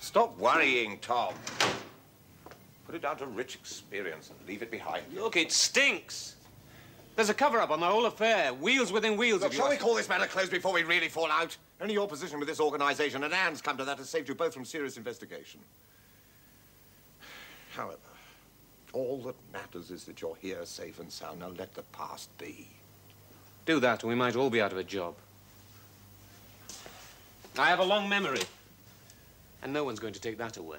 Stop worrying, Tom. Put it down to rich experience and leave it behind. Look, it stinks. There's a cover-up on the whole affair. Wheels within wheels. Look, shall we call this matter closed before we really fall out? Only your position with this organization and Anne's come to that has saved you both from serious investigation. However, all that matters is that you're here safe and sound. Now let the past be. Do that, and we might all be out of a job. I have a long memory. And no one's going to take that away.